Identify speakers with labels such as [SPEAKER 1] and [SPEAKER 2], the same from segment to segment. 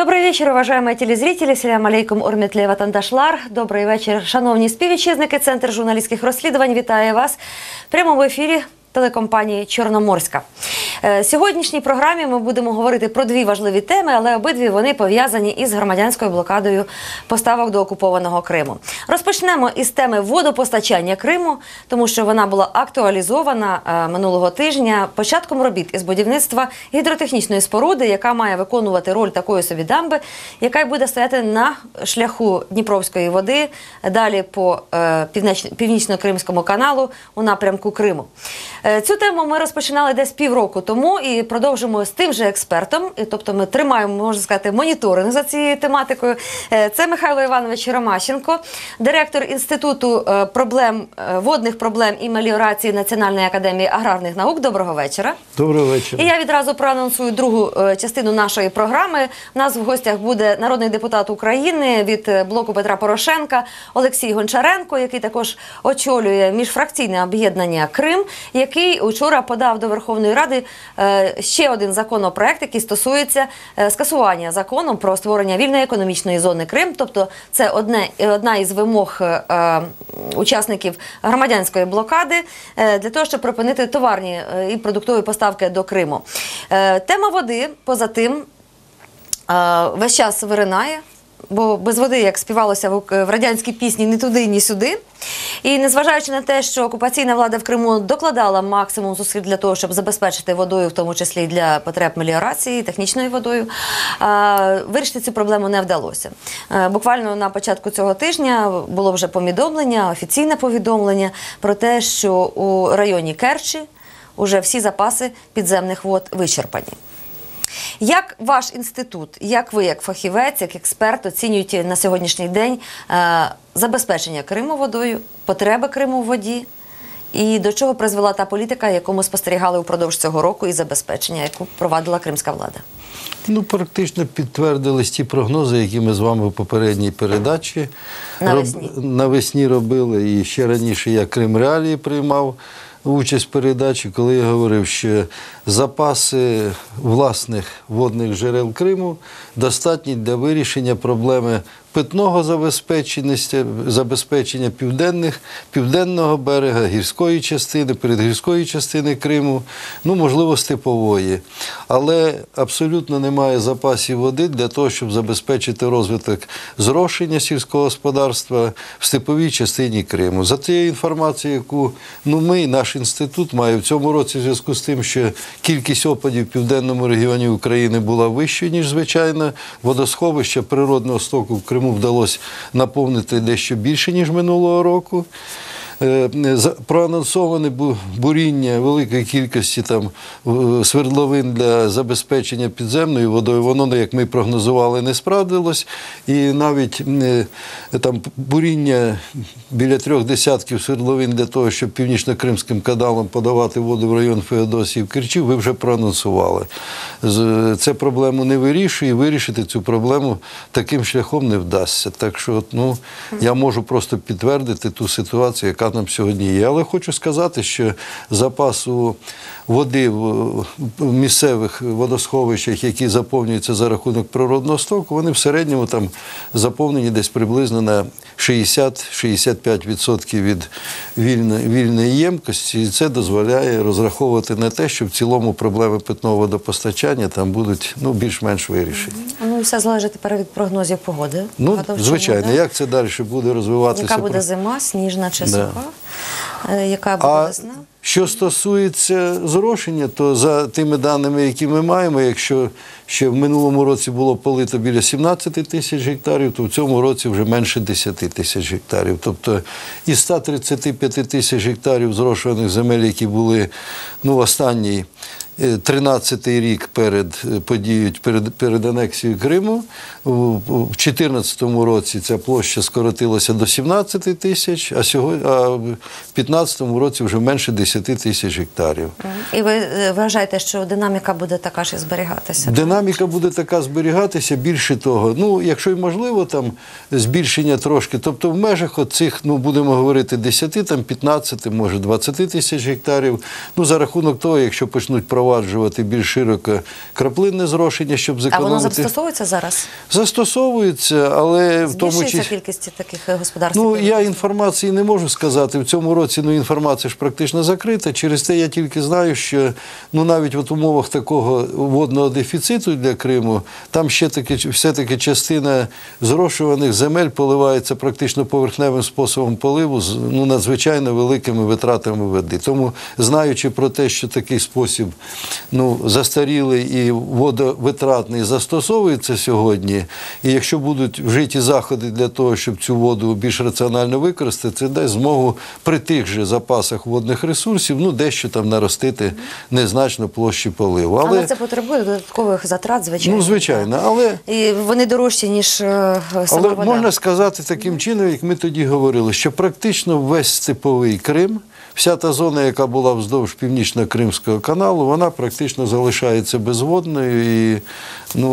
[SPEAKER 1] Добрий вечір, уважаємо телезрителі. Селям алейкум, урмітлі Тандашлар. Добрий вечір, шановні співвітчизники. Центр журналістських розслідувань вітає вас в прямому ефірі телекомпанії Чорноморська. Е, Сьогоднішній програмі ми будемо говорити про дві важливі теми, але обидві вони пов'язані із громадянською блокадою поставок до окупованого Криму. Розпочнемо із теми водопостачання Криму, тому що вона була актуалізована е, минулого тижня початком робіт із будівництва гідротехнічної споруди, яка має виконувати роль такої собі дамби, яка й буде стояти на шляху Дніпровської води далі по е, північ- північно-кримському каналу у напрямку Криму. Е, Цю тему ми розпочинали десь півроку тому і продовжимо з тим же експертом. Тобто, ми тримаємо, можна сказати, моніторинг за цією тематикою. Е, Це Михайло Іванович Ромащенко, директор інституту е, проблем водних проблем і меліорації Національної академії аграрних наук. Доброго вечора.
[SPEAKER 2] Доброго вечора.
[SPEAKER 1] І я відразу проанонсую другу частину нашої програми. У нас в гостях буде народний депутат України від блоку Петра Порошенка Олексій Гончаренко, який також очолює міжфракційне об'єднання Крим, який учора подав до Верховної Ради е, ще один законопроект, який стосується е, скасування законом про створення вільної економічної зони Крим. Тобто, це одне одна із вимог е, учасників громадянської блокади для того, щоб припинити товарні і продуктові поставки до Криму. Тема води, поза тим, весь час виринає. Бо без води, як співалося в радянській пісні, ні туди, ні сюди. І незважаючи на те, що окупаційна влада в Криму докладала максимум зусиль для того, щоб забезпечити водою, в тому числі для потреб меліорації, технічною водою, вирішити цю проблему не вдалося. Буквально на початку цього тижня було вже повідомлення, офіційне повідомлення про те, що у районі Керчі вже всі запаси підземних вод вичерпані. Як ваш інститут, як ви, як фахівець, як експерт, оцінюєте на сьогоднішній день е, забезпечення Криму водою, потреби Криму в воді? І до чого призвела та політика, яку ми спостерігали упродовж цього року, і забезпечення, яку провадила кримська влада?
[SPEAKER 2] Ну, практично підтвердились ті прогнози, які ми з вами в попередній передачі
[SPEAKER 1] Навесні.
[SPEAKER 2] навесні робили. І ще раніше я Крим Реалії приймав участь в передачі, коли я говорив, що запаси власних водних джерел Криму достатні для вирішення проблеми питного забезпечення, забезпечення південних, південного берега, гірської частини, передгірської частини Криму, ну, можливо, степової. Але абсолютно немає запасів води для того, щоб забезпечити розвиток зрошення сільського господарства в степовій частині Криму. За тією інформацією, яку ну, ми, наш інститут, має в цьому році, в зв'язку з тим, що кількість опадів в південному регіоні України була вищою, ніж звичайно, водосховища природного стоку в Криму вдалося наповнити дещо більше, ніж минулого року. Е, Проанонсоване буріння великої кількості там е, свердловин для забезпечення підземною водою, воно, як ми прогнозували, не справдилось. І навіть е, там буріння біля трьох десятків свердловин для того, щоб північно-кримським каналом подавати воду в район Феодосії Керчів, ви вже проанонсували. Це проблему не вирішує, і вирішити цю проблему таким шляхом не вдасться. Так що, ну, я можу просто підтвердити ту ситуацію, яка нам сьогодні є. Але хочу сказати, що запасу води в місцевих водосховищах, які заповнюються за рахунок природного стоку, вони в середньому там заповнені десь приблизно на 60-65% від вільної, вільної ємкості. І це дозволяє розраховувати на те, що в цілому проблеми питного водопостачання там будуть ну, більш-менш вирішені.
[SPEAKER 1] Все залежить тепер від прогнозів погоди.
[SPEAKER 2] Ну,
[SPEAKER 1] Багато в чому,
[SPEAKER 2] звичайно, як це далі буде розвиватися?
[SPEAKER 1] яка буде зима, сніжна чи суха, Е, яка буде
[SPEAKER 2] А
[SPEAKER 1] весна?
[SPEAKER 2] що стосується зрошення, то за тими даними, які ми маємо, якщо ще в минулому році було полито біля 17 тисяч гектарів, то в цьому році вже менше 10 тисяч гектарів. Тобто із 135 тисяч гектарів зрошуваних земель, які були ну, останній 13-й рік перед е, подією, перед, перед анексією Криму. У 2014 році ця площа скоротилася до 17 тисяч, а сьогодні а в 2015 році вже менше 10 тисяч гектарів.
[SPEAKER 1] І ви е, вважаєте, що динаміка буде така ж і зберігатися?
[SPEAKER 2] Динаміка буде така зберігатися. Більше того, ну якщо й можливо, там збільшення трошки, тобто в межах оцих, ну будемо говорити, 10, там 15, може 20 тисяч гектарів. Ну за рахунок того, якщо почнуть проводити запроваджувати більш широко краплинне зрошення, щоб
[SPEAKER 1] А воно застосовується зараз?
[SPEAKER 2] Застосовується, але в тому
[SPEAKER 1] Збільшується
[SPEAKER 2] числі.
[SPEAKER 1] кількість таких е, господарств?
[SPEAKER 2] Ну, я інформації не можу сказати. В цьому році ну, інформація ж практично закрита. Через те я тільки знаю, що ну, навіть в умовах такого водного дефіциту для Криму, там ще таки, все-таки частина зрошуваних земель поливається практично поверхневим способом поливу з ну, надзвичайно великими витратами води. Тому, знаючи про те, що такий спосіб ну, застарілий і водовитратний застосовується сьогодні, і якщо будуть вжиті заходи для того, щоб цю воду більш раціонально використати, це дасть змогу при тих же запасах водних ресурсів ну, дещо там наростити незначно площі поливу.
[SPEAKER 1] Але,
[SPEAKER 2] Але,
[SPEAKER 1] це потребує додаткових затрат, звичайно.
[SPEAKER 2] ну, звичайно, але
[SPEAKER 1] І вони дорожчі, ніж е, сама
[SPEAKER 2] Але
[SPEAKER 1] вода.
[SPEAKER 2] можна сказати таким чином, як ми тоді говорили, що практично весь степовий Крим, вся та зона, яка була вздовж північно-кримського каналу, вона практично залишається безводною і ну,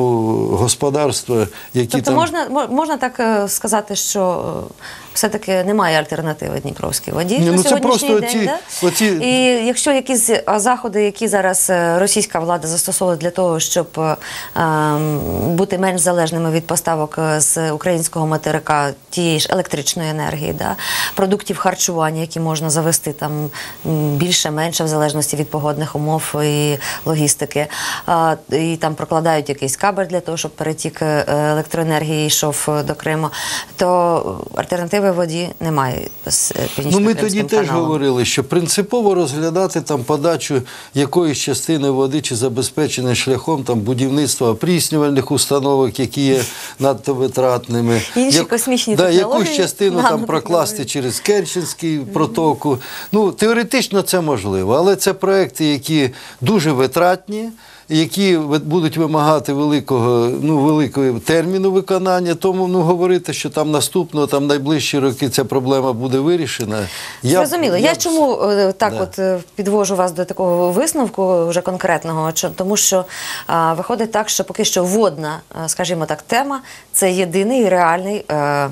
[SPEAKER 2] господарства, які
[SPEAKER 1] Тобто
[SPEAKER 2] там.
[SPEAKER 1] можна, мо- можна так е, сказати, що е, все-таки немає альтернативи Дніпровській воді
[SPEAKER 2] Ні,
[SPEAKER 1] на
[SPEAKER 2] ну це
[SPEAKER 1] сьогоднішній
[SPEAKER 2] просто
[SPEAKER 1] день.
[SPEAKER 2] оці-
[SPEAKER 1] да?
[SPEAKER 2] оці-
[SPEAKER 1] І якщо якісь заходи, які зараз е, російська влада застосовує для того, щоб е, ем, бути менш залежними від поставок е, з українського материка тієї ж електричної енергії, да? продуктів харчування, які можна завести там м, більше-менше в залежності від погодних умов і логістики, а, і там прокладають якийсь кабель для того, щоб перетік е, електроенергії йшов е, до Криму, то альтернативи воді немає з е,
[SPEAKER 2] Ну, ми тоді
[SPEAKER 1] Північно-Кримським
[SPEAKER 2] теж говорили, що принципово розглядати там подачу якоїсь частини води чи забезпечення шляхом там будівництва опріснювальних установок, які є надто витратними.
[SPEAKER 1] Інші космічні
[SPEAKER 2] да,
[SPEAKER 1] технології,
[SPEAKER 2] якусь частину там прокласти через Керченський протоку. Ну, теоретично це можливо, але це проекти, які дуже витратні. Які будуть вимагати великого, ну, великого терміну виконання, тому ну, говорити, що там наступного, там найближчі роки ця проблема буде вирішена. Я
[SPEAKER 1] Зрозуміло. Я,
[SPEAKER 2] б-
[SPEAKER 1] чому е, так
[SPEAKER 2] Да.
[SPEAKER 1] от е, підвожу вас до такого висновку вже конкретного, тому що а, виходить так, що поки що водна, е, скажімо так, тема це єдиний реальний. Е,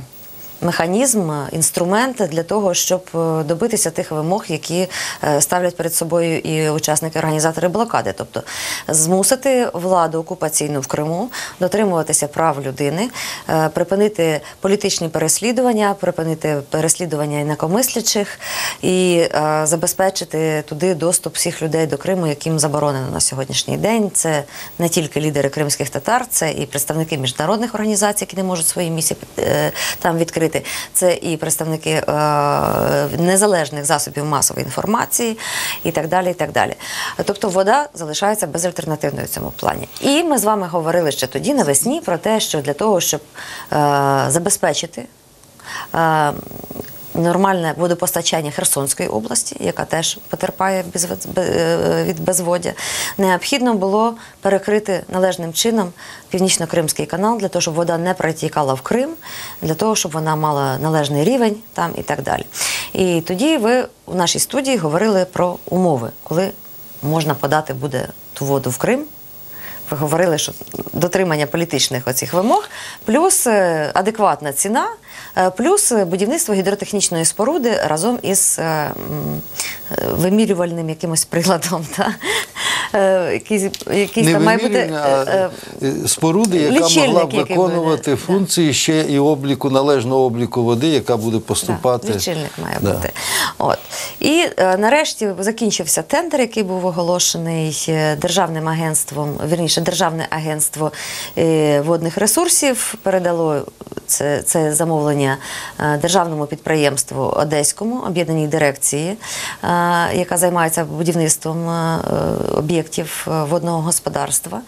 [SPEAKER 1] Механізм, е, інструмент для того, щоб е, добитися тих вимог, які е, ставлять перед собою і учасники організатори блокади, тобто змусити владу окупаційну в Криму дотримуватися прав людини, припинити політичні переслідування, припинити переслідування інакомислячих і забезпечити туди доступ всіх людей до Криму, яким заборонено на сьогоднішній день. Це не тільки лідери кримських татар, це і представники міжнародних організацій, які не можуть свої місії там відкрити. Це і представники е, незалежних засобів масової інформації, і так далі. І так далі. Тобто вода залишається безальтернативною в цьому плані. І ми з вами говорили ще тоді навесні про те, що для того, щоб е, забезпечити. е, Нормальне водопостачання Херсонської області, яка теж потерпає від безводдя, необхідно було перекрити належним чином північно-кримський канал для того, щоб вода не протікала в Крим, для того, щоб вона мала належний рівень там і так далі. І тоді ви в нашій студії говорили про умови, коли можна подати буде ту воду в Крим. Ви говорили, що дотримання політичних оцих вимог, плюс е, адекватна ціна, е, плюс будівництво гідротехнічної споруди разом із е, вимірювальним якимось приладом. Та? Е, якийсь
[SPEAKER 2] не
[SPEAKER 1] там має бути е,
[SPEAKER 2] е, споруди, яка могла б виконувати
[SPEAKER 1] буде, да.
[SPEAKER 2] функції ще і обліку, належного обліку води, яка буде поступати.
[SPEAKER 1] Да, лічильник має
[SPEAKER 2] Да.
[SPEAKER 1] бути. От. І нарешті закінчився тендер, який був оголошений державним агентством, вірніше, Державне агентство водних ресурсів передало це, це замовлення державному підприємству Одеському об'єднаній дирекції, яка займається будівництвом е, об'єктів е, водного господарства.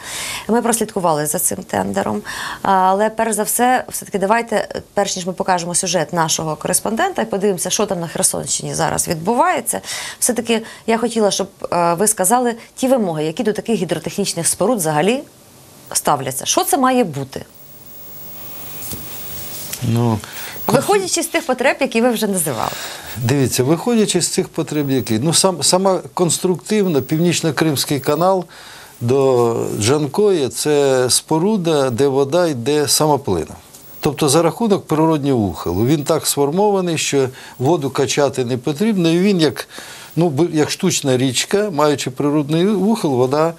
[SPEAKER 1] Ми прослідкували за цим тендером. Але перш за все, все-таки давайте, перш ніж ми покажемо сюжет нашого кореспондента і подивимося, що там на Херсонщині зараз відбувається. Все-таки я хотіла, щоб е, ви сказали ті вимоги, які до таких гідротехнічних споруд взагалі ставляться. Що це має бути?
[SPEAKER 2] Ну,
[SPEAKER 1] Виходячи з тих потреб, які ви вже називали.
[SPEAKER 2] Дивіться, виходячи з цих потреб, які ну сам сама конструктивна північно-кримський канал до Джанкої це споруда, де вода йде самоплином. Тобто за рахунок природнього ухилу. Він так сформований, що воду качати не потрібно, і він як ну, як штучна річка, маючи природний вухол, вода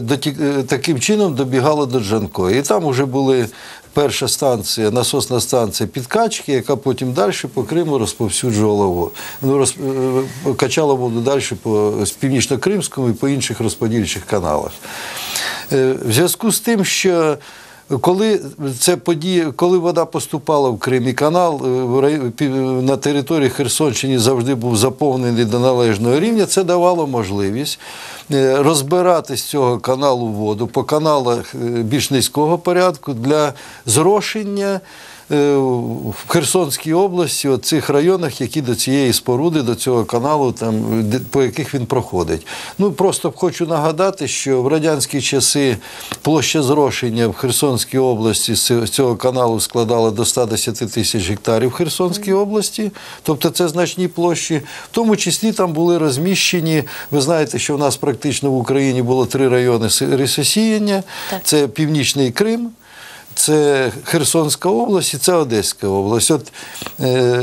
[SPEAKER 2] доті- е, таким чином добігала до Джанкої. І там вже були перша станція, насосна станція підкачки, яка потім далі по Криму розповсюджувала воду. Ну, роз, е, качала воду далі по північно-кримському і по інших розподільчих каналах. Е, В зв'язку з тим, що коли це подія, коли вода поступала в Крим і канал е, на території Херсонщини завжди був заповнений до належного рівня, це давало можливість е, розбирати з цього каналу воду по каналах е, більш низького порядку для зрошення е, в Херсонській області, от цих районах, які до цієї споруди, до цього каналу, там, по яких він проходить. Ну, просто хочу нагадати, що в радянські часи площа зрошення в Херсонській області з цього каналу складала до 110 тисяч гектарів в Херсонській області, тобто це значні площі. В тому числі там були розміщені, ви знаєте, що в нас практично в Україні було три райони с- це Північний Крим. Це Херсонська область і це Одеська область. От, е,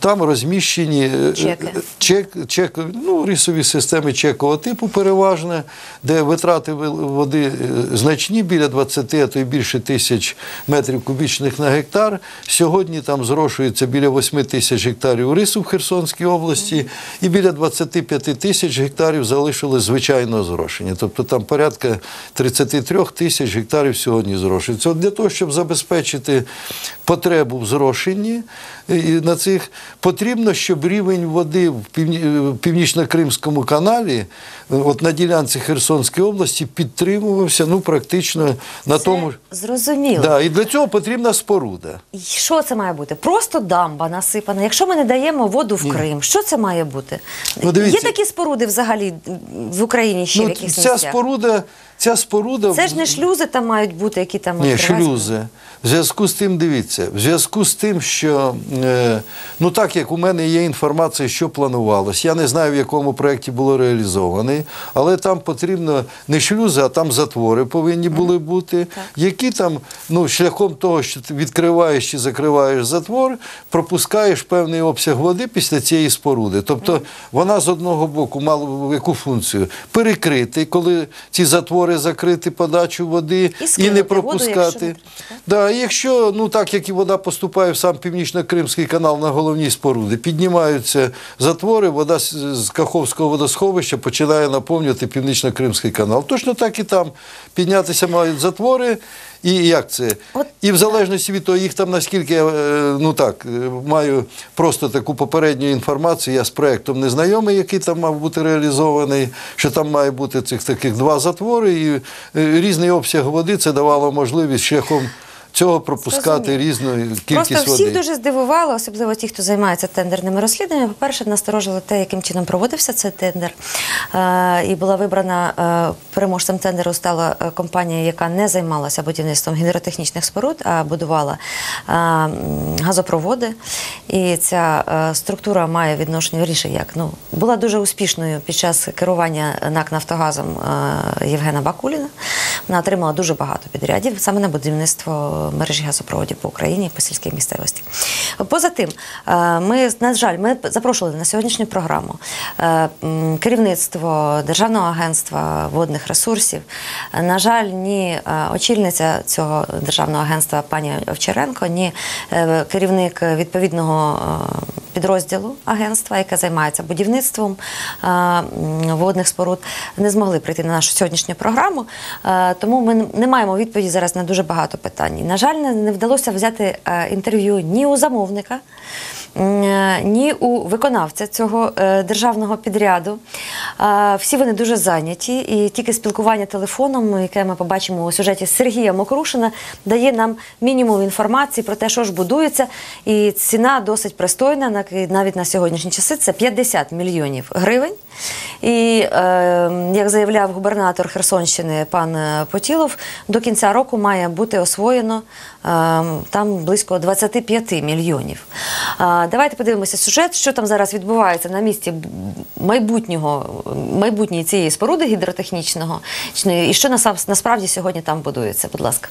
[SPEAKER 2] там розміщені е,
[SPEAKER 1] Чеки.
[SPEAKER 2] чек, чек, ну, рисові системи чекового типу переважно, де витрати води е, значні, біля 20, а то й більше тисяч метрів кубічних на гектар. Сьогодні там зрошується біля 8 тисяч гектарів рису в Херсонській області, і біля 25 тисяч гектарів залишилось звичайного зрошення. Тобто там порядка 33 тисяч гектарів сьогодні зрошується. От для того, щоб забезпечити потребу в зрошенні на цих, потрібно, щоб рівень води в північно-кримському каналі, от на ділянці Херсонської області, підтримувався ну, практично на
[SPEAKER 1] Це
[SPEAKER 2] тому.
[SPEAKER 1] зрозуміло.
[SPEAKER 2] Да, і для цього потрібна споруда.
[SPEAKER 1] І Що це має бути? Просто дамба насипана. Якщо ми не даємо воду в Крим, що це має бути?
[SPEAKER 2] Ну.
[SPEAKER 1] Є такі споруди взагалі в Україні ще в
[SPEAKER 2] Ну,
[SPEAKER 1] якихось
[SPEAKER 2] ця
[SPEAKER 1] місцях?
[SPEAKER 2] споруда, ця споруда
[SPEAKER 1] Це ж не шлюзи там мають бути, які там
[SPEAKER 2] Ні, шлюзи. В зв'язку з тим, дивіться, в зв'язку з тим, що е, ну так як у мене є інформація, що планувалось, я не знаю, в якому проєкті було реалізований, але там потрібно не шлюзи, а там затвори повинні були бути, які там ну, шляхом того, що ти відкриваєш чи закриваєш затвор, пропускаєш певний обсяг води після цієї споруди. Тобто вона з одного боку мала яку функцію? Перекрити, коли ці затвори закрити подачу води
[SPEAKER 1] І
[SPEAKER 2] і,
[SPEAKER 1] не
[SPEAKER 2] не
[SPEAKER 1] воду,
[SPEAKER 2] пропускати.
[SPEAKER 1] якщо?
[SPEAKER 2] Да, якщо, ну так як і вода поступає в сам північно-кримський канал на головні споруди, піднімаються затвори, вода з Каховського водосховища починає наповнювати північно-кримський канал. Точно так і там піднятися мають затвори. І як це?
[SPEAKER 1] От,
[SPEAKER 2] і в залежності від того, їх там наскільки я е, ну так, е, маю просто таку попередню інформацію, я з проєктом не знайомий, який там мав бути реалізований, що там має бути цих таких два затвори, і е, різний обсяг води це давало можливість шляхом цього пропускати
[SPEAKER 1] Зрозуміло.
[SPEAKER 2] різну кількість
[SPEAKER 1] Просто
[SPEAKER 2] води.
[SPEAKER 1] всіх дуже здивувало, особливо ті, хто займається тендерними розслідуваннями. По-перше, насторожило те, яким чином проводився цей тендер. Е, і була вибрана е, переможцем тендеру стала е, компанія, яка не займалася будівництвом гідротехнічних споруд, а будувала газопроводи. І ця структура має відношення вірніше, як ну була дуже успішною під час керування НАК Нафтогазом Євгена Бакуліна. Вона отримала дуже багато підрядів саме на будівництво мережі газопроводів по Україні і по сільській місцевості. Поза тим, е, ми, на жаль, ми запрошували на сьогоднішню програму е, керівництво Державного агентства водних ресурсів. На жаль, ні е, очільниця цього державного агентства пані Овчаренко, ні керівник відповідного підрозділу агентства, яке займається будівництвом водних споруд, не змогли прийти на нашу сьогоднішню програму. Тому ми не маємо відповіді зараз на дуже багато питань. Жаль, не вдалося взяти е, інтерв'ю ні у замовника, е, ні у виконавця цього е, державного підряду. Всі вони дуже зайняті, і тільки спілкування телефоном, яке ми побачимо у сюжеті Сергія Мокрушина, дає нам мінімум інформації про те, що ж будується. І ціна досить пристойна, на- навіть на сьогоднішні часи це 50 мільйонів гривень. І як заявляв губернатор Херсонщини пан Потілов, до кінця року має бути освоєно там близько 25 мільйонів. Давайте подивимося сюжет, що там зараз відбувається на місці майбутнього майбутньої цієї споруди гідротехнічного і що насправді сьогодні там будується. Будь ласка.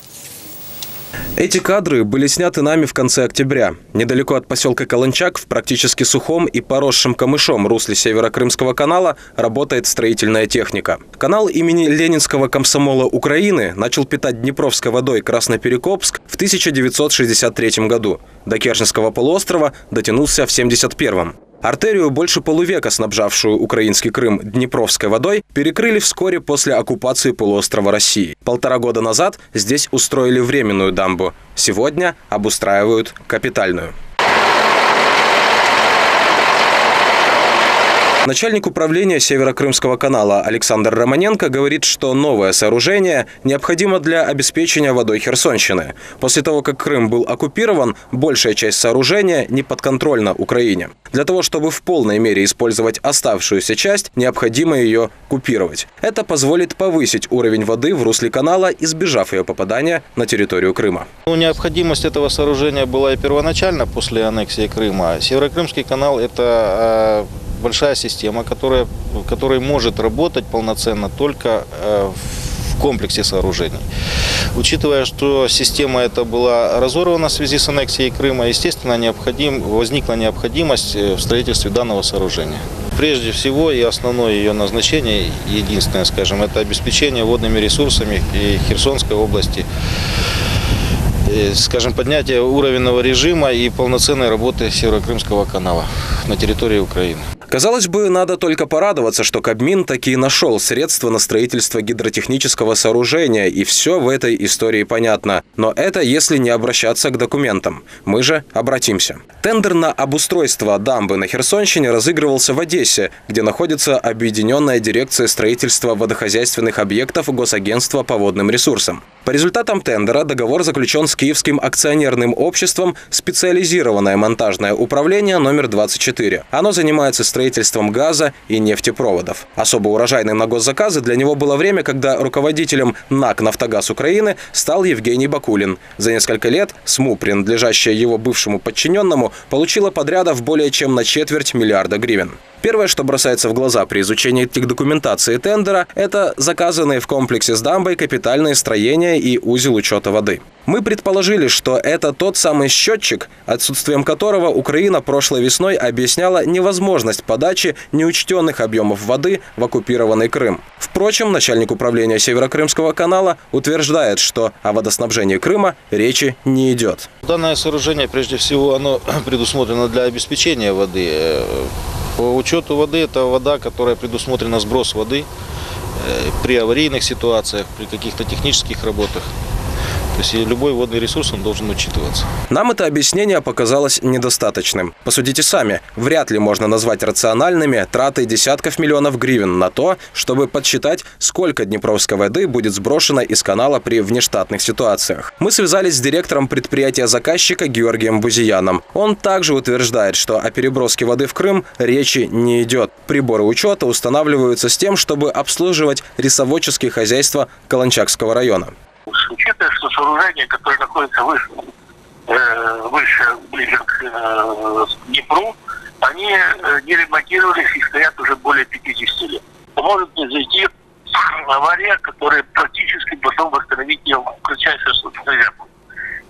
[SPEAKER 3] Эти кадры были сняты нами в конце октября. Недалеко от поселка Каланчак, в практически сухом и поросшем камышом русле Северо-Крымского канала работает строительная техника. Канал имени Ленинского комсомола Украины начал питать Днепровской водой Красноперекопск в 1963 году. До Керченского полуострова дотянулся в 1971 Артерию, больше полувека снабжавшую украинский Крым Днепровской водой, перекрыли вскоре после оккупации полуострова России. Полтора года назад здесь устроили временную дамбу. Сегодня обустраивают капитальную. Начальник управления Северо-Крымского канала Александр Романенко говорит, что новое сооружение необходимо для обеспечения водой Херсонщины. После того, как Крым был оккупирован, большая часть сооружения не подконтрольна Украине. Для того, чтобы в полной мере использовать оставшуюся часть, необходимо ее купировать. Это позволит повысить уровень воды в русле канала, избежав ее попадания на территорию Крыма.
[SPEAKER 4] Ну, необходимость этого сооружения была и первоначально после аннексии Крыма. Северокрымский канал – это э, большая система, которая, которая может работать полноценно только э, в комплексе сооружений. Учитывая, что система эта была разорвана в связи с аннексией Крыма, естественно, необходим, возникла необходимость э, в строительстве данного сооружения. Прежде всего и основное ее назначение, единственное, скажем, это обеспечение водными ресурсами и Херсонской области, скажем, поднятие уровенного режима и полноценной работы Северокрымского канала на территории Украины.
[SPEAKER 3] Казалось бы, надо только порадоваться, что Кабмин таки нашел средства на строительство гидротехнического сооружения, и все в этой истории понятно. Но это если не обращаться к документам. Мы же обратимся. Тендер на обустройство дамбы на Херсонщине разыгрывался в Одессе, где находится Объединенная дирекция строительства водохозяйственных объектов Госагентства по водным ресурсам. По результатам тендера договор заключен с Киевским акционерным обществом «Специализированное монтажное управление номер 24». Оно занимается строительством газа и нефтепроводов. Особо урожайным на госзаказы для него было время, когда руководителем НАК «Нафтогаз Украины» стал Евгений Бакулин. За несколько лет СМУ, принадлежащая его бывшему подчиненному, получила подрядов более чем на четверть миллиарда гривен. Первое, что бросается в глаза при изучении документации тендера, это заказанные в комплексе с дамбой капитальные строения и узел учета воды. Мы предположили, что это тот самый счетчик, отсутствием которого Украина прошлой весной объясняла невозможность подачи неучтенных объемов воды в оккупированный Крым. Впрочем, начальник управления Северокрымского канала утверждает, что о водоснабжении Крыма речи не идет.
[SPEAKER 4] Данное сооружение, прежде всего, оно предусмотрено для обеспечения воды. Э, По учету воды, это вода, которая предусмотрена сброс воды при аварийных ситуациях, при каких-то технических работах. То есть любой водный ресурс, он должен учитываться.
[SPEAKER 3] Нам это объяснение показалось недостаточным. Посудите сами, вряд ли можно назвать рациональными траты десятков миллионов гривен на то, чтобы подсчитать, сколько днепровской воды будет сброшено из канала при внештатных ситуациях. Мы связались с директором предприятия-заказчика Георгием Бузияном. Он также утверждает, что о переброске воды в Крым речи не идет. Приборы учета устанавливаются с тем, чтобы обслуживать рисоводческие хозяйства Каланчакского района.
[SPEAKER 5] Учитывая, что сооружение, которое находится выше, э, выше ближе к э, Днепру, они э, не ремонтировались и стоят уже более 50 лет. Может произойти авария, которая практически потом восстановить ее в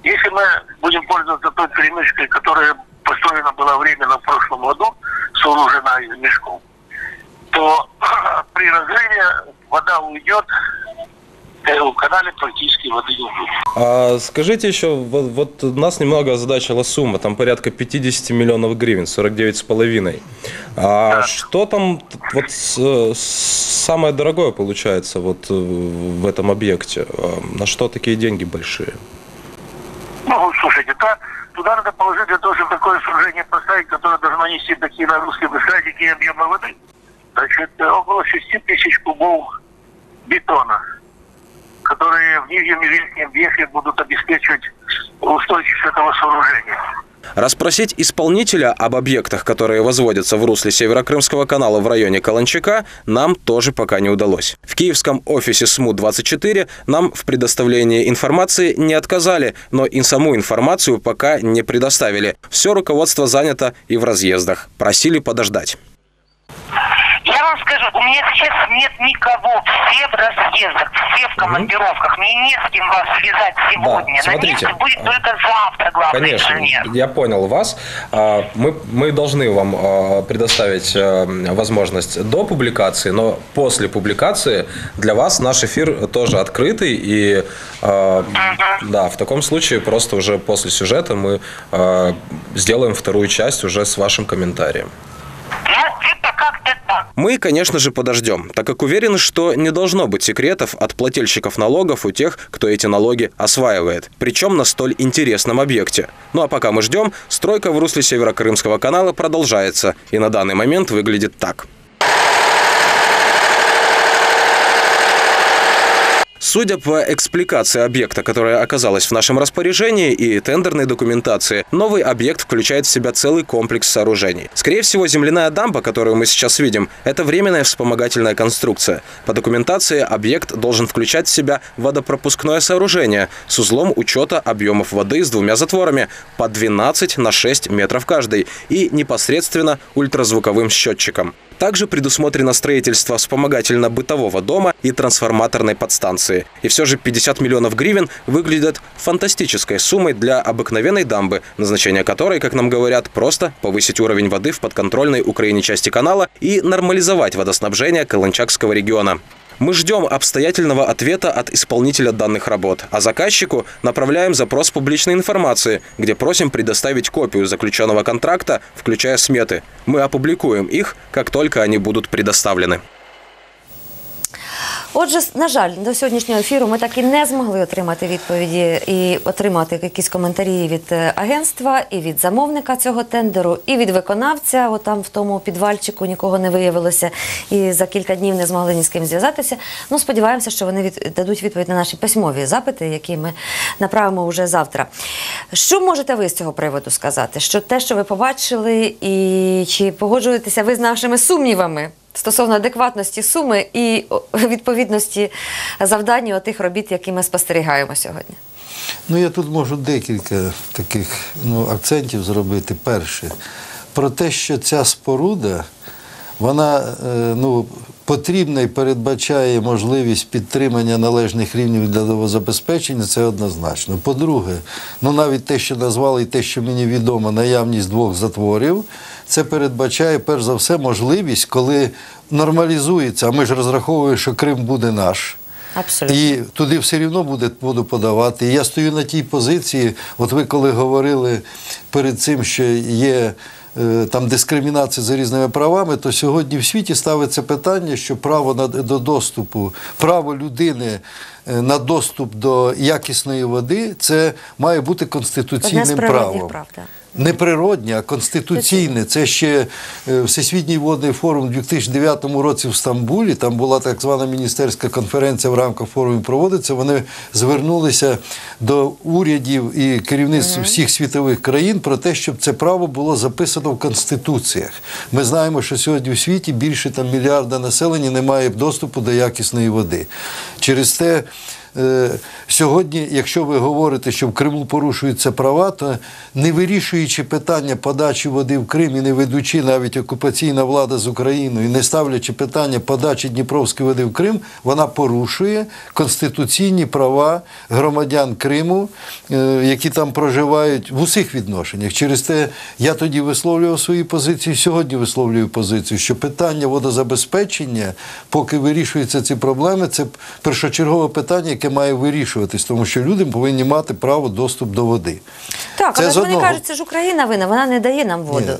[SPEAKER 5] Если мы будем пользоваться той перемычкой, которая построена была временно в прошлом году, сооружена из мешков, то при разрыве вода уйдет, э, в канале практически воды не будет.
[SPEAKER 3] А скажите еще, вот, вот нас немного озадачила сумма, там порядка 50 миллионов гривен, 49,5. А что там вот с- самое дорогое получается вот в этом объекте? А На что такие деньги большие?
[SPEAKER 5] Ну, слушайте, та, туда надо положить для того, чтобы такое сооружение поставить, которое должно нести такие нагрузки, представляете, какие объемы воды. Значит, около 6 тысяч кубов бетона, которые в нижнем и верхнем вехе будут обеспечивать устойчивость этого сооружения.
[SPEAKER 3] Расспросить исполнителя об объектах, которые возводятся в русле Северокрымского канала в районе Каланчака, нам тоже пока не удалось. В киевском офисе СМУ-24 нам в предоставлении информации не отказали, но и саму информацию пока не предоставили. Все руководство занято и в разъездах. Просили подождать.
[SPEAKER 5] Я вам
[SPEAKER 6] скажу, у меня сейчас нет никого, все в разъездах, все в командировках, мне не с кем вас связать сегодня. На
[SPEAKER 3] смотрите.
[SPEAKER 6] месте будет только завтра, главный
[SPEAKER 3] Конечно,
[SPEAKER 6] инженер.
[SPEAKER 3] я понял вас. А, Мы, мы должны вам а, предоставить а, возможность до публикации, но после публикации для вас наш эфир тоже открытый. И а, да, в таком случае просто уже после сюжета мы сделаем вторую часть уже с вашим комментарием.
[SPEAKER 6] Это как-то так.
[SPEAKER 3] Мы, конечно же, подождем, так как уверены, что не должно быть секретов от плательщиков налогов у тех, кто эти налоги осваивает. Причем на столь интересном объекте. Ну а пока мы ждем, стройка в русле Северокрымского канала продолжается и на данный момент выглядит так. Судя по экспликации объекта, которая оказалась в нашем распоряжении и тендерной документации, новый объект включает в себя целый комплекс сооружений. Скорее всего, земляная дамба, которую мы сейчас видим, это временная вспомогательная конструкция. По документации объект должен включать в себя водопропускное сооружение с узлом учета объемов воды с двумя затворами по 12 на 6 метров каждый и непосредственно ультразвуковым счетчиком. Также предусмотрено строительство вспомогательно-бытового дома и трансформаторной подстанции. И все же 50 миллионов гривен выглядят фантастической суммой для обыкновенной дамбы, назначение которой, как нам говорят, просто повысить уровень воды в подконтрольной Украине части канала и нормализовать водоснабжение Каланчакского региона. Мы ждем обстоятельного ответа от исполнителя данных работ, а заказчику направляем запрос публичной информации, где просим предоставить копию заключенного контракта, включая сметы. Мы опубликуем их, как только они будут предоставлены.
[SPEAKER 1] Отже, на жаль, до сьогоднішнього ефіру ми так і не змогли отримати відповіді і отримати якісь коментарі від е, агентства, і від замовника цього тендеру, і від виконавця. От там в тому підвальчику нікого не виявилося, і за кілька днів не змогли ні з ким зв'язатися. Ну, сподіваємося, що вони від, дадуть відповідь на наші письмові запити, які ми направимо вже завтра. Що можете ви з цього приводу сказати? Що те, що ви побачили, і чи погоджуєтеся ви з нашими сумнівами? стосовно адекватності суми і о, відповідності завданню тих робіт, які ми спостерігаємо сьогодні.
[SPEAKER 2] Ну, я тут можу декілька таких ну, акцентів зробити. Перше, про те, що ця споруда, вона е, ну, потрібна і передбачає можливість підтримання належних рівнів для водозабезпечення, це однозначно. По-друге, ну навіть те, що назвали, і те, що мені відомо, наявність двох затворів, це передбачає перш за все можливість, коли нормалізується, а ми ж розраховуємо, що Крим буде наш.
[SPEAKER 1] Абсолютно.
[SPEAKER 2] І туди все рівно буде воду подавати. І я стою на тій позиції. От ви коли говорили перед цим, що є там дискримінація за різними правами, то сьогодні в світі ставиться питання, що право на, до доступу, право людини е, на доступ до якісної води, це має бути конституційним правом.
[SPEAKER 1] прав.
[SPEAKER 2] Не природнє, а конституційне. Це ще е, Всесвітній водний форум у 2009 році в Стамбулі. Там була так звана міністерська конференція в рамках форуму проводиться. Вони звернулися до урядів і керівництв всіх світових країн про те, щоб це право було записано в конституціях. Ми знаємо, що сьогодні в світі більше там мільярда населення не має доступу до якісної води. Через те. Е, Сьогодні, якщо ви говорите, що в Криму порушуються права, то не вирішуючи питання подачі води в Крим і не ведучи навіть окупаційна влада з Україною, не ставлячи питання подачі Дніпровської води в Крим, вона порушує конституційні права громадян Криму, е, які там проживають в усіх відношеннях. Через те я тоді висловлював свої позиції, сьогодні висловлюю позицію, що питання водозабезпечення, поки вирішуються ці проблеми, це першочергове питання, яке має вирішуватись, тому що люди повинні мати право доступ до води.
[SPEAKER 1] Так,
[SPEAKER 2] Це
[SPEAKER 1] але ж вони
[SPEAKER 2] одного.
[SPEAKER 1] кажуть, це ж Україна винна, вона не дає нам воду.
[SPEAKER 2] Ні,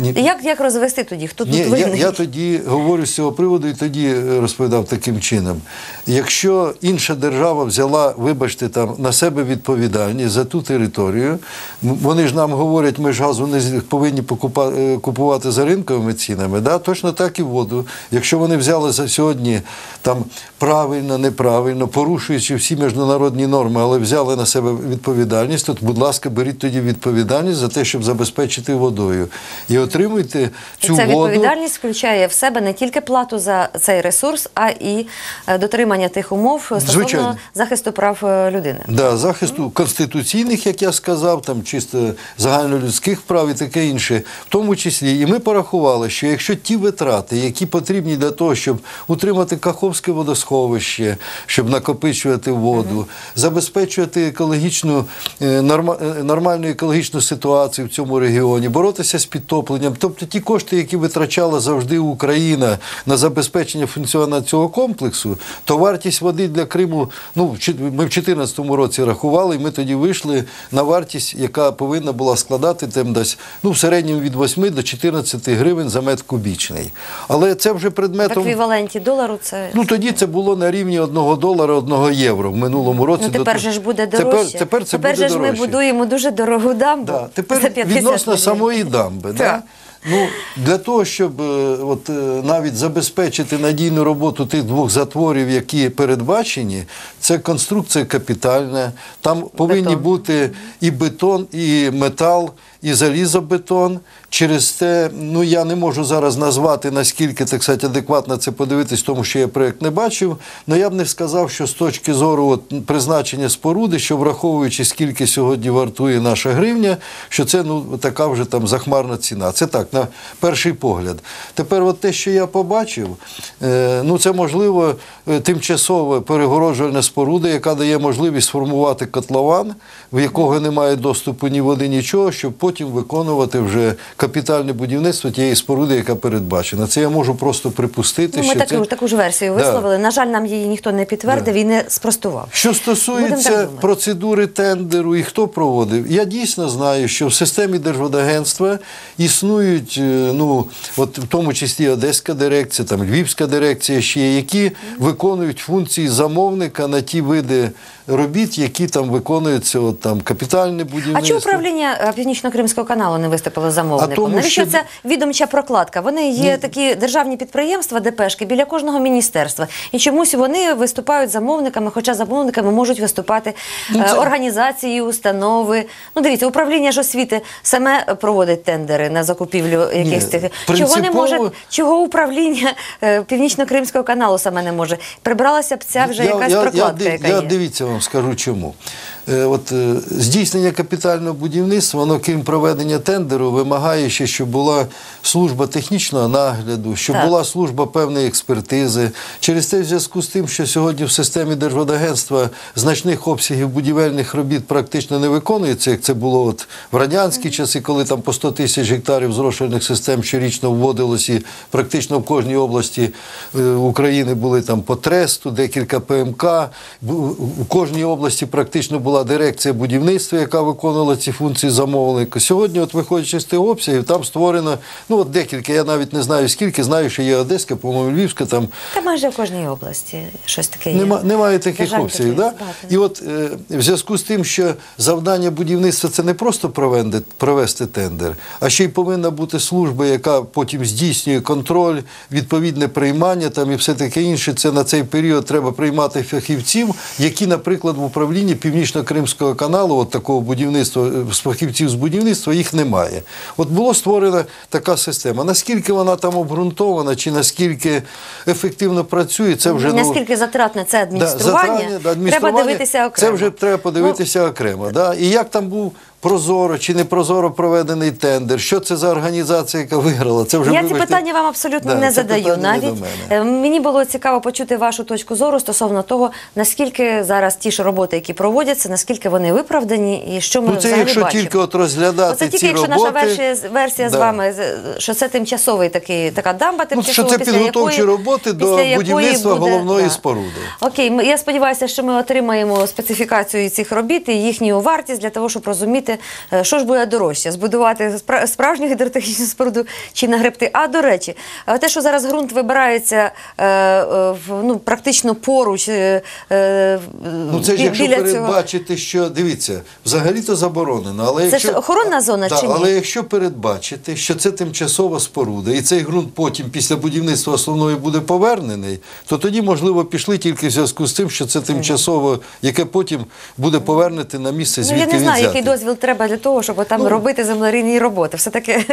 [SPEAKER 2] ні.
[SPEAKER 1] І Як, як розвести тоді? Хто
[SPEAKER 2] Ні,
[SPEAKER 1] тут
[SPEAKER 2] я,
[SPEAKER 1] винний?
[SPEAKER 2] я тоді говорю з цього приводу і тоді е, розповідав таким чином. Якщо інша держава взяла, вибачте, там на себе відповідальність за ту територію, вони ж нам говорять, ми ж газу не повинні покупа- е, купувати за ринковими цінами. Да? Точно так і воду. Якщо вони взяли за сьогодні там правильно, неправильно, порушуючи всі міжнародні норми, але взяли на себе відповідальність, то, будь ласка, беріть тоді відповідальність за те, щоб забезпечити водою. І от отримуйте цю
[SPEAKER 1] ця
[SPEAKER 2] воду.
[SPEAKER 1] відповідальність включає в себе не тільки плату за цей ресурс, а і е, дотримання тих умов стосовно
[SPEAKER 2] Звичайно.
[SPEAKER 1] захисту прав е, людини.
[SPEAKER 2] Да, захисту конституційних, як я сказав, там чисто загальнолюдських прав і таке інше, в тому числі. І ми порахували, що якщо ті витрати, які потрібні для того, щоб утримати Каховське водосховище, щоб накопичувати воду, забезпечувати екологічну е, нормальну екологічну ситуацію в цьому регіоні, боротися з підтопленням, тобто ті кошти, які витрачала завжди Україна на забезпечення функціонування цього комплексу, то вартість води для Криму, ну ми в 2014 році рахували, і ми тоді вийшли на вартість, яка повинна була складати там десь ну в середньому від 8 до 14 гривень за метр кубічний. Але це вже
[SPEAKER 1] В
[SPEAKER 2] предметом.
[SPEAKER 1] еквіваленті долару це
[SPEAKER 2] Ну тоді це було на рівні 1 долара 1 євро в минулому році.
[SPEAKER 1] Ну, тепер же ж буде
[SPEAKER 2] Тепер-
[SPEAKER 1] дорожче.
[SPEAKER 2] Тепер, це буде
[SPEAKER 1] же ж ми будуємо дуже дорогу дамбу.
[SPEAKER 2] Да. Тепер
[SPEAKER 1] за 50
[SPEAKER 2] відносно
[SPEAKER 1] мільйонів.
[SPEAKER 2] самої дамби. Да? Ну, для того, щоб е, от, е, навіть забезпечити надійну роботу тих двох затворів, які передбачені, це конструкція капітальна. Там повинні
[SPEAKER 1] Бетон.
[SPEAKER 2] бути і бетон, і метал, і залізобетон. Через те, ну я не можу зараз назвати наскільки так сказати, адекватно це подивитись, тому що я проєкт не бачив. Але я б не сказав, що з точки зору от, призначення споруди, що враховуючи, скільки сьогодні вартує наша гривня, що це ну така вже там захмарна ціна. Це так, на перший погляд. Тепер, от те, що я побачив, е, ну це можливо е, тимчасова перегороджувальна споруда, яка дає можливість сформувати котлован, в якого немає доступу ні води, нічого, щоб потім виконувати вже капітальне будівництво тієї споруди, яка передбачена. Це я можу просто припустити.
[SPEAKER 1] Ну, ми
[SPEAKER 2] що
[SPEAKER 1] таку,
[SPEAKER 2] це...
[SPEAKER 1] таку ж версію
[SPEAKER 2] Да.
[SPEAKER 1] висловили. На жаль, нам її ніхто не підтвердив і не спростував.
[SPEAKER 2] Що стосується процедури тендеру і хто проводив, я дійсно знаю, що в системі Держводагентства існують, е, ну от в тому числі Одеська дирекція, там Львівська дирекція ще є, які виконують функції замовника на ті види робіт, які там виконуються, от там капітальне
[SPEAKER 1] А
[SPEAKER 2] будівництво.
[SPEAKER 1] чому управління е, Північно-Кримського каналу не виступило замовником?
[SPEAKER 2] Тому,
[SPEAKER 1] Навіщо
[SPEAKER 2] що-
[SPEAKER 1] ця відомча прокладка? Вони є такі державні підприємства, ДПшки біля кожного міністерства. І чомусь вони виступають замовниками, хоча замовниками можуть виступати
[SPEAKER 2] Ну,
[SPEAKER 1] е, організації, установи. Ну, дивіться, управління ж освіти саме проводить тендери на закупівлю якихось цих. Чого не може, чого управління е, Північно-Кримського каналу саме не може? Прибралася б ця вже якась прокладка,
[SPEAKER 2] я,
[SPEAKER 1] яка
[SPEAKER 2] я
[SPEAKER 1] є.
[SPEAKER 2] дивіться вам скажу чому. Е, От е, здійснення капітального будівництва, воно крім проведення тендеру, вимагає ще, щоб була служба технічного нагляду, щоб
[SPEAKER 1] Так.
[SPEAKER 2] була служба певної експертизи. Через те, в зв'язку з тим, що сьогодні в системі Держводагентства значних обсягів будівельних робіт практично не виконується, як це було от в радянські часи, коли там по 100 тисяч гектарів зрошувальних систем щорічно вводилось і практично в кожній області е, України були там по тресту, декілька ПМК. У кожній області практично була дирекція будівництва, яка виконувала ці функції замовника. Сьогодні, от виходячи з тих обсягів, там створено ну от декілька. Я навіть не знаю скільки. Знаю, що є Одеська, по-моєму, Львівська. Там
[SPEAKER 1] Та майже в кожній області щось таке є.
[SPEAKER 2] Нема, немає таких обсягів. Да? І от е, в зв'язку з тим, що завдання будівництва це не просто провенди- провести тендер, а ще й повинна бути служба, яка потім здійснює контроль, відповідне приймання там і все таке інше. Це на цей період треба приймати фахівців, які, наприклад, в управлінні Північно-Кримського каналу, от такого будівництва, е, з фахівців з будівництва, їх немає. От було створена така система. Наскільки вона там обґрунтована, чи наскільки ефективно працює, це вже ну,
[SPEAKER 1] Наскільки затратне це
[SPEAKER 2] Да,
[SPEAKER 1] адміністрування,
[SPEAKER 2] затратне, да,
[SPEAKER 1] треба дивитися окремо.
[SPEAKER 2] Це вже треба подивитися окремо. Да? І як там був прозоро чи не прозоро проведений тендер, що це за організація, яка виграла? Це вже
[SPEAKER 1] Я ці питання вам абсолютно
[SPEAKER 2] да,
[SPEAKER 1] не задаю.
[SPEAKER 2] не
[SPEAKER 1] Навіть
[SPEAKER 2] мене.
[SPEAKER 1] Е, мені було цікаво почути вашу точку зору стосовно того, наскільки зараз ті ж роботи, які проводяться, наскільки вони виправдані, і що ми
[SPEAKER 2] Ну, це
[SPEAKER 1] взагалі
[SPEAKER 2] якщо
[SPEAKER 1] бачимо.
[SPEAKER 2] тільки от розглядати
[SPEAKER 1] Оце тільки
[SPEAKER 2] ці
[SPEAKER 1] якщо
[SPEAKER 2] роботи,
[SPEAKER 1] наша версія, версія з вами, що це тимчасовий такий така дамба,
[SPEAKER 2] Ну, що це підготовчі
[SPEAKER 1] якої,
[SPEAKER 2] роботи до будівництва
[SPEAKER 1] буде-
[SPEAKER 2] головної
[SPEAKER 1] да.
[SPEAKER 2] споруди.
[SPEAKER 1] Окей, я сподіваюся, що ми отримаємо специфікацію цих робіт і їхню вартість для того, щоб розуміти, е, що ж буде дорожче збудувати справжню гідротехнічну споруду чи нагребти. А до речі, е, те, що зараз ґрунт вибирається е, ну практично поруч.
[SPEAKER 2] Ну це ж якщо
[SPEAKER 1] біля цього.
[SPEAKER 2] передбачити, що дивіться, взагалі то заборонено. Але
[SPEAKER 1] Це
[SPEAKER 2] якщо,
[SPEAKER 1] ж охоронна зона
[SPEAKER 2] Да,
[SPEAKER 1] чи ні?
[SPEAKER 2] Але якщо передбачити, що це тимчасова споруда, і цей ґрунт потім після будівництва основної буде повернений, то тоді, можливо, пішли тільки в зв'язку з тим, що це тимчасово, яке потім буде повернути на місце,
[SPEAKER 1] Ну, я не знаю, який дозвіл треба для того, щоб там робити землерійні роботи. Все таки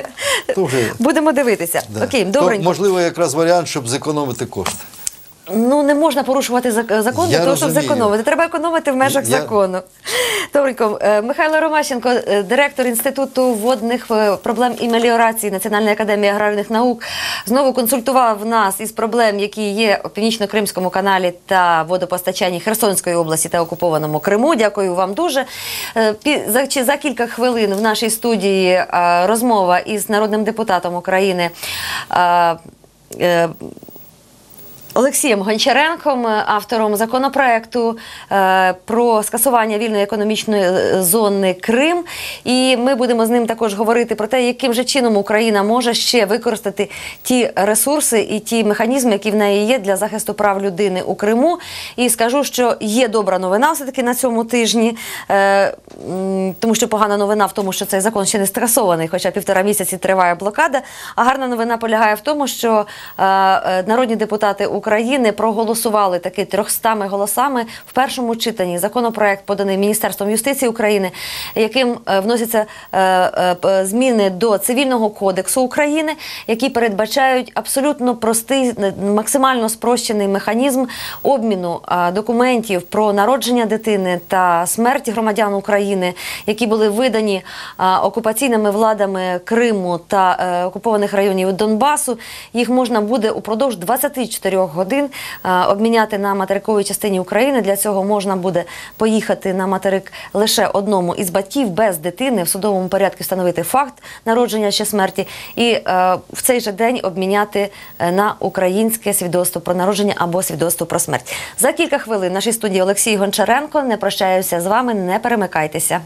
[SPEAKER 2] вже-
[SPEAKER 1] будемо дивитися.
[SPEAKER 2] Да.
[SPEAKER 1] Окей,
[SPEAKER 2] То, можливо, якраз варіант, щоб зекономити кошти.
[SPEAKER 1] Ну не можна порушувати закон для того, щоб зекономити. Треба економити в межах
[SPEAKER 2] Я-
[SPEAKER 1] закону. Добренько, Е, Михайло Ромащенко, е, директор інституту водних е, проблем і меліорації Національної академії аграрних наук, знову консультував нас із проблем, які є у північно-кримському каналі та водопостачанні Херсонської області та окупованому Криму. Дякую вам дуже. За, чи за кілька хвилин в нашій студії розмова із народним депутатом України. Е, е, Олексієм Гончаренком, автором законопроекту е, про скасування вільної економічної е, зони Крим. І ми будемо з ним також говорити про те, яким же чином Україна може ще використати ті ресурси і ті механізми, які в неї є для захисту прав людини у Криму. І скажу, що є добра новина все таки на цьому тижні, е, тому що погана новина в тому, що цей закон ще не скасований, хоча півтора місяці триває блокада. А гарна новина полягає в тому, що е, е, народні депутати України проголосували таки 300 голосами в першому читанні законопроект, поданий Міністерством юстиції України, яким е, вносяться е, е, зміни до цивільного кодексу України, які передбачають абсолютно простий, максимально спрощений механізм обміну документів про народження дитини та смерть громадян України, які були видані окупаційними владами Криму та окупованих районів Донбасу. Їх можна буде упродовж 24 годин е, обміняти на материковій частині України. Для цього можна буде поїхати на материк лише одному із батьків без дитини в судовому порядку встановити факт народження чи смерті, і е, в цей же день обміняти е, на українське свідоцтво про народження або свідоцтво про смерть. За кілька хвилин в нашій студії Олексій Гончаренко. Не прощаюся з вами, не перемикайтеся.